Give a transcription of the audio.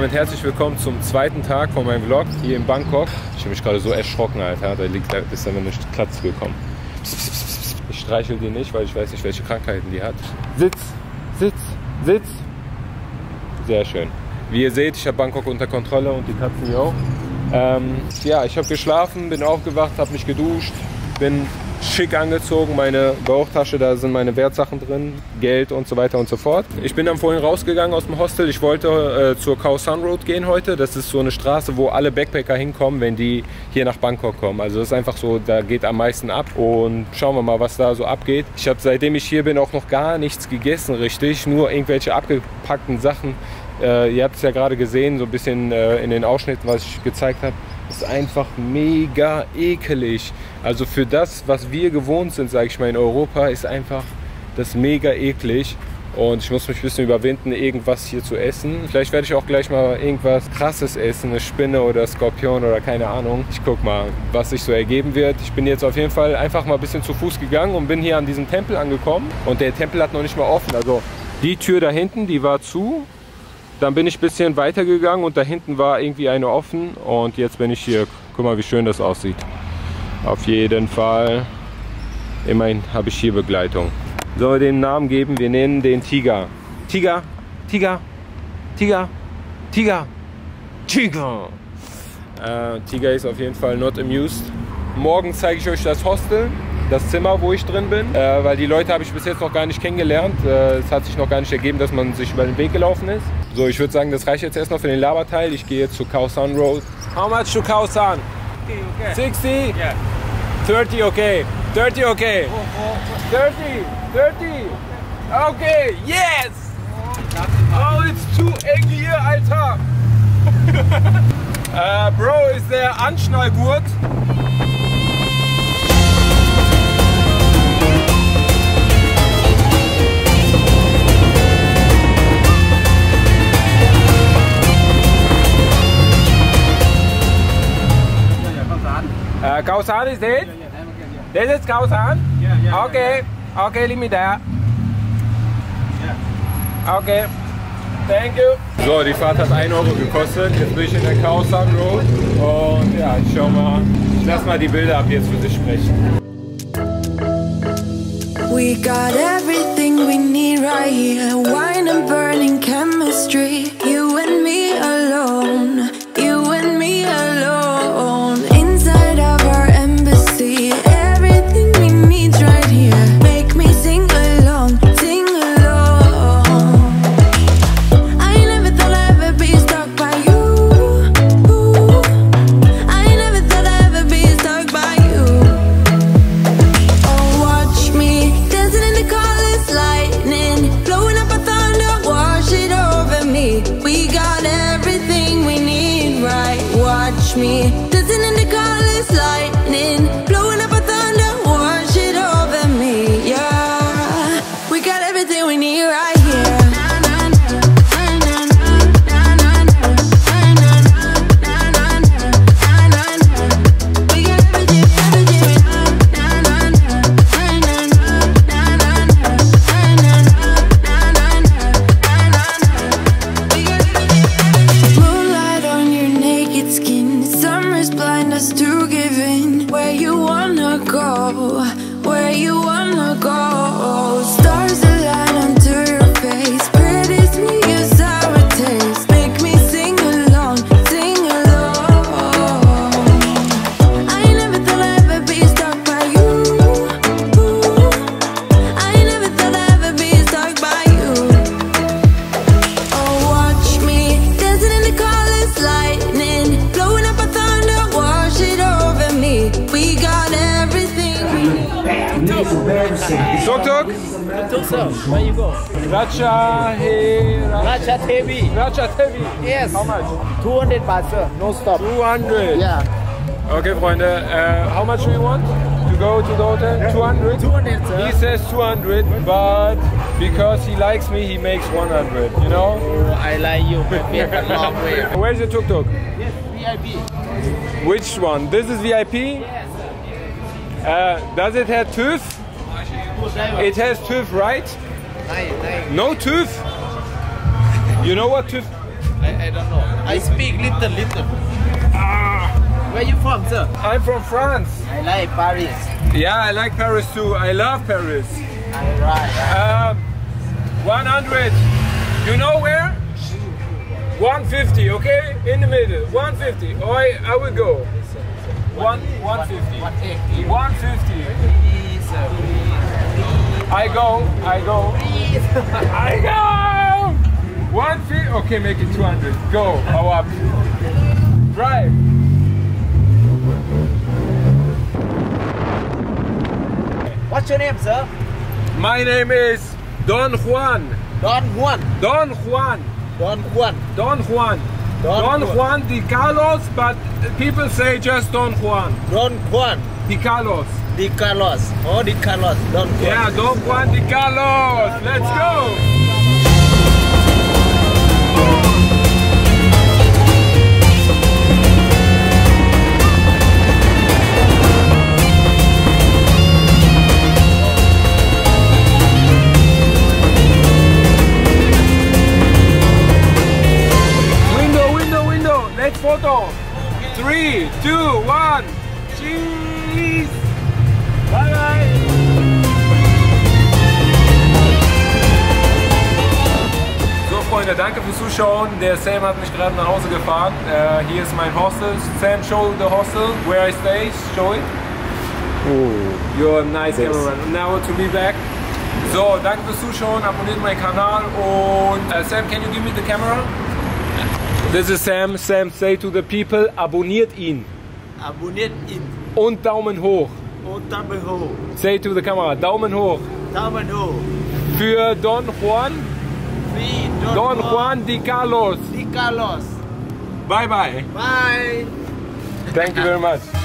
damit herzlich willkommen zum zweiten Tag von meinem Vlog hier in Bangkok. Ich habe mich gerade so erschrocken, Alter. Da liegt, ist dann eine Klatze gekommen. Ich streichel die nicht, weil ich weiß nicht, welche Krankheiten die hat. Sitz, Sitz, Sitz. Sehr schön. Wie ihr seht, ich habe Bangkok unter Kontrolle und die Katzen hier auch. Ähm, ja, ich habe geschlafen, bin aufgewacht, habe mich geduscht, bin schick angezogen, meine Bauchtasche, da sind meine Wertsachen drin, Geld und so weiter und so fort. Ich bin dann vorhin rausgegangen aus dem Hostel. Ich wollte äh, zur Khao San Road gehen heute. Das ist so eine Straße, wo alle Backpacker hinkommen, wenn die hier nach Bangkok kommen. Also das ist einfach so, da geht am meisten ab und schauen wir mal, was da so abgeht. Ich habe seitdem ich hier bin auch noch gar nichts gegessen richtig, nur irgendwelche abgepackten Sachen. Äh, ihr habt es ja gerade gesehen, so ein bisschen äh, in den Ausschnitten, was ich gezeigt habe ist einfach mega ekelig. Also für das, was wir gewohnt sind, sage ich mal, in Europa, ist einfach das mega eklig. Und ich muss mich ein bisschen überwinden, irgendwas hier zu essen. Vielleicht werde ich auch gleich mal irgendwas krasses essen, eine Spinne oder Skorpion oder keine Ahnung. Ich guck mal, was sich so ergeben wird. Ich bin jetzt auf jeden Fall einfach mal ein bisschen zu Fuß gegangen und bin hier an diesem Tempel angekommen. Und der Tempel hat noch nicht mal offen. Also die Tür da hinten, die war zu. Dann bin ich ein bisschen weiter gegangen und da hinten war irgendwie eine offen und jetzt bin ich hier. Guck mal, wie schön das aussieht. Auf jeden Fall. Immerhin habe ich hier Begleitung. Sollen den Namen geben? Wir nennen den Tiger. Tiger, Tiger, Tiger, Tiger, Tiger. Äh, Tiger ist auf jeden Fall not amused. Morgen zeige ich euch das Hostel das Zimmer, wo ich drin bin, äh, weil die Leute habe ich bis jetzt noch gar nicht kennengelernt. Äh, es hat sich noch gar nicht ergeben, dass man sich über den Weg gelaufen ist. So, ich würde sagen, das reicht jetzt erstmal für den Laberteil. Ich gehe jetzt zu Khao San Road. How much to Khao San? Okay. 60? Yeah. 30 okay. 30 okay. 30, 30. Okay, yes! Oh, it's too eng hier, Alter. äh, Bro, ist der Anschnallgurt? Uh, Kausan is it? This is Kausan? Yeah, yeah. Okay, okay, leave me there. Okay, thank you. So, die Fahrt hat 1 Euro gekostet. Jetzt bin ich in der Kausan Road. Und ja, ich schau mal. Ich lass mal die Bilder ab jetzt für sich sprechen. We got everything we need right here. Wine and burning chemistry. touch me. Tulsa, where you go? Racha He... Raja Tevi. Racha Tevi. Yes. How much? 200 baht, sir. No stop. 200. Yeah. Okay, Freunde. Uh, how much do you want to go to the hotel? 200? 200, sir. He says 200, but because he likes me, he makes 100, you know? Oh, I like you, but we have a long way. Where's the tuk-tuk? Yes, VIP. Which one? This is VIP? Uh, does it have tooth? It has tooth, right? No tooth? You know what tooth? I, I don't know. I speak little, little. Where you from, sir? I'm from France. I like Paris. Yeah, I like Paris too. I love Paris. Alright. Um, 100. You know where? 150, okay? In the middle. 150. Oh, I, I will go. One, 150. 180. 150. Please, sir, please. I go. I go. I go. 150. Okay, make it 200. Go. Hau ab. Drive. What's your name, sir? My name is Don Juan. Don Juan. Don Juan. Don Juan. Don Juan. Don Don Juan Di Carlos, but people say just Don Juan. Don Juan. Di Carlos. Di Carlos. Oh, Di Carlos. Don Juan. Yeah, Don Juan Di Carlos. Let's go. Window, window, window. Next photo. Three, two, one. Danke fürs Zuschauen. Der Sam hat mich gerade nach Hause gefahren. Äh, hier ist mein Hostel. Sam, show the hostel where I stay. Show it. You're a nice cameraman. Now to be back. So, danke fürs Zuschauen. Abonniert meinen Kanal und äh, Sam, can you give me the camera? This is Sam. Sam, say to the people, abonniert ihn Abonniert ihn. und Daumen hoch. Und Daumen hoch. Say to the camera, Daumen hoch. Daumen hoch. Für Don Juan, Wie Don Juan Di Carlos. Di Carlos. Bye bye. Bye. Thank you very much.